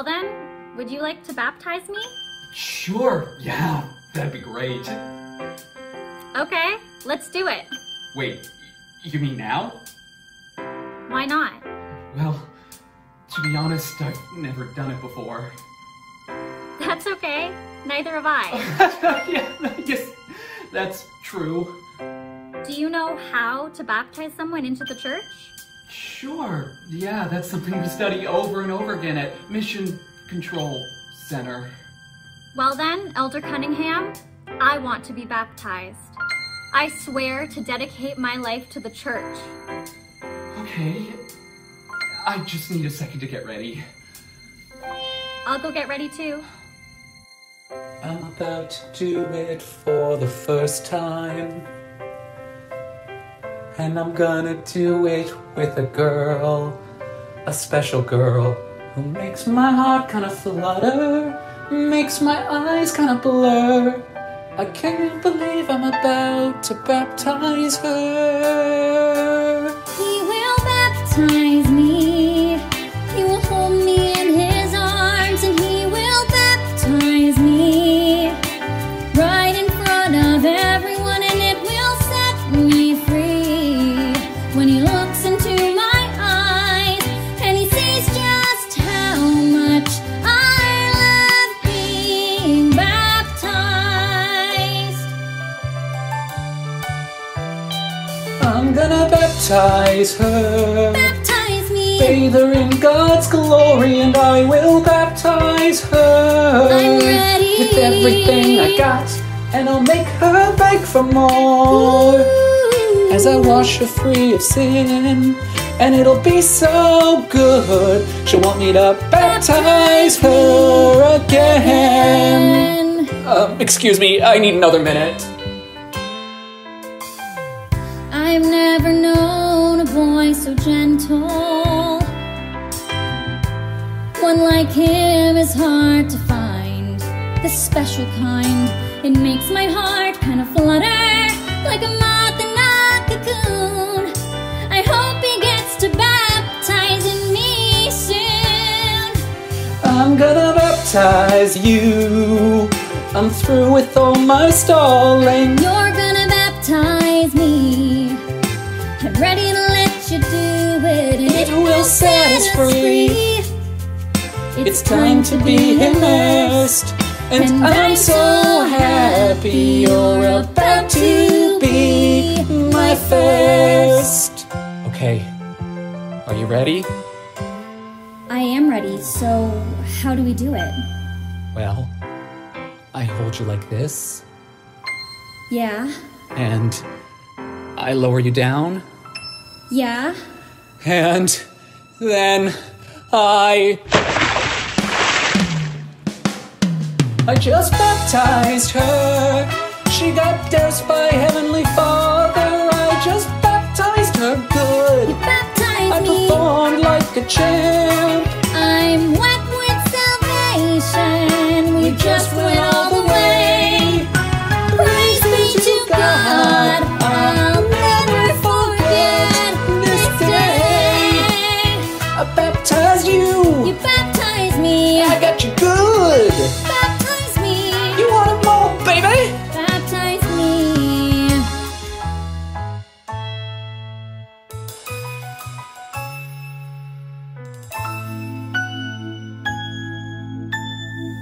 Well then, would you like to baptize me? Sure, yeah, that'd be great. Okay, let's do it. Wait, you mean now? Why not? Well, to be honest, I've never done it before. That's okay. Neither have I. yeah, I guess that's true. Do you know how to baptize someone into the church? Sure, yeah, that's something we study over and over again at Mission Control Center. Well then, Elder Cunningham, I want to be baptized. I swear to dedicate my life to the church. Okay, I just need a second to get ready. I'll go get ready too. I'm about to do it for the first time. And I'm gonna do it with a girl, a special girl who makes my heart kind of flutter, makes my eyes kind of blur. I can't believe I'm about to baptize her. He will baptize I'm gonna baptize her. Baptize me. Bathe her in God's glory, and I will baptize her. I'm ready. With everything I got, and I'll make her beg for more. As I wash her free of sin, and it'll be so good. She'll want me to baptize her again. Um, excuse me, I need another minute. I've never known a boy so gentle. One like him is hard to find. The special kind. It makes my heart kind of flutter like a moth in a cocoon. I hope he gets to baptizing me soon. I'm gonna baptize you. I'm through with all my stalling. You're gonna baptize me. I'm ready to let you do it, and It will set us free. It's time to be immersed. And, And I'm so happy you're about to be my first. Okay, are you ready? I am ready, so how do we do it? Well, I hold you like this, Yeah, and I lower you down, yeah. and then I. I just baptized her. She got doused by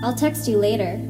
I'll text you later.